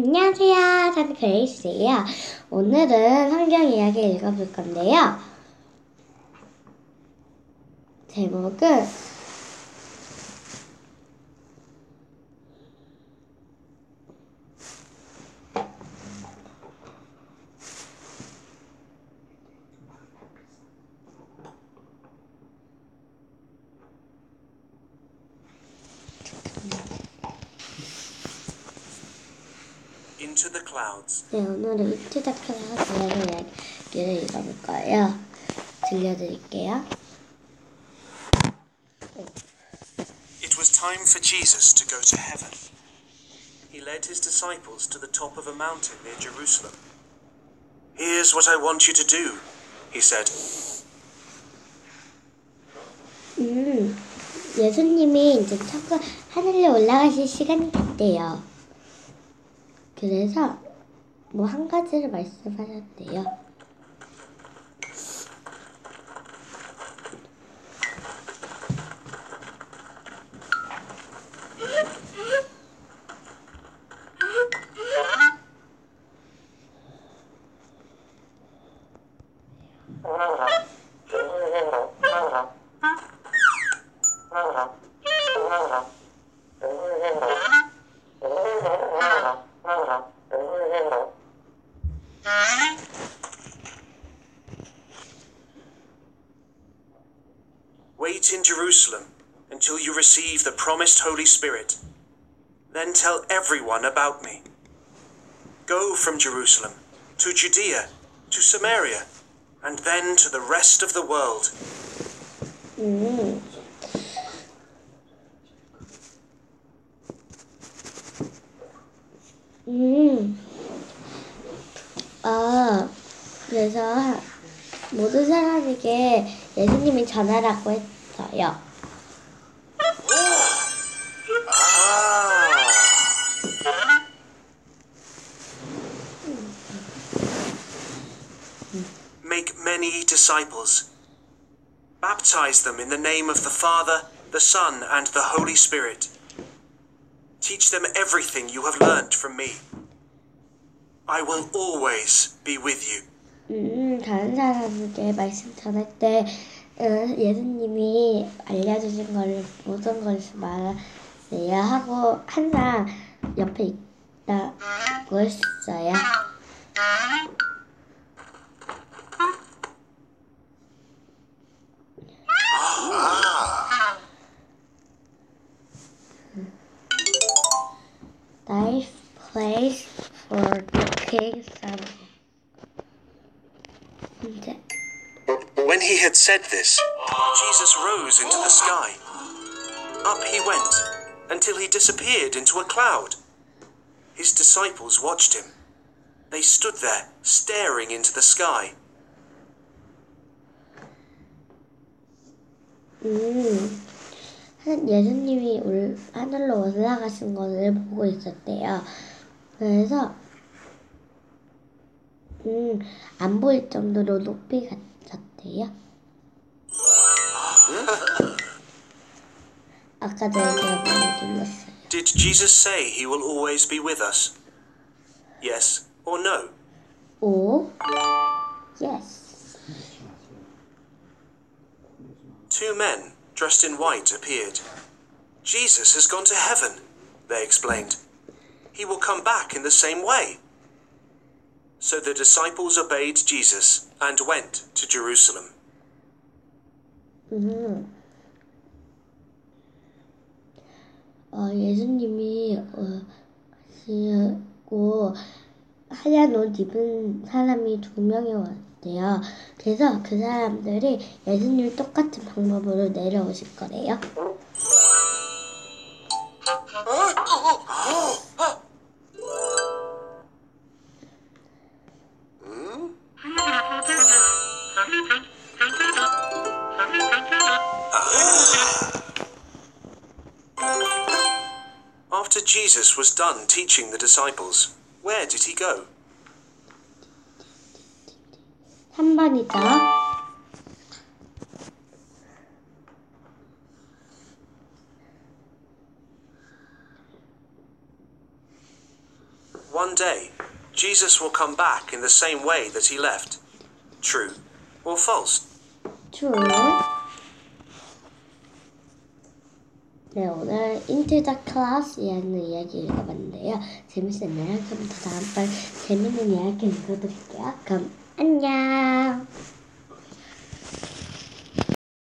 안녕하세요. 저는 그레이스예요. 오늘은 성경 이야기 읽어볼 건데요. 제목은 Into the clouds. 네, 오늘은 이트다크라는 이야기를 읽어볼 거예요. 들려드릴게요. It was time for Jesus to go to heaven. He led his disciples to the top of a mountain near Jerusalem. Here's what I want you to do, he said. 음, 예수님이 이제 천국 하늘로 올라가실 시간이 됐대요. 그래서 뭐 한 가지를 말씀하셨대요. receive the promised Holy Spirit. Then tell everyone about me. Go from Jerusalem to Judea, to Samaria, and then to the rest of the world. 음. 음. 아, 그래서 모든 사람에게 예수님이 전하라고 했어요. many disciples. Baptize them in the name of the Father, the Son, and the Holy Spirit. Teach them everything you have learnt from me. I will always be with you. 음, 다른 사람에게 말씀 전할 때 어, 예수님이 알려주신 걸 모든 것을 말하세요 하고 항상 옆에 있다고 했어요. the king's son. 이제 When he had said this, Jesus rose into the sky. Up he went until he disappeared into a cloud. His disciples watched him. They stood there, staring into the sky. 음, 한- 예수님이 올, 하늘로 올라가신 것을 보고 있었대요. 그래서, 음, 안 보일 정도로 높이 갔었대요. 아까 전에 제가 보여드렸어요. Did Jesus say he will always be with us? Yes or no? 오, yes. Two men dressed in white appeared. Jesus has gone to heaven, they explained. He will come back in the same way. So the disciples obeyed Jesus and went to Jerusalem. 음. 어, 예수님이 어, 하시고 하얀 옷 입은 사람이 두 명이 왔대요. 그래서 그 사람들이 예수님 똑같은 방법으로 내려오실 거래요. After Jesus was done teaching the disciples, where did he go? 3번이죠. one day, Jesus will come back in the same way that he left. True or false? true. 네, 오늘 the Class이라는 이야기 읽어봤는데요. 재밌었나요? 그럼 또 다음번 재밌는 이야기 읽어드릴게요. 그럼 안녕.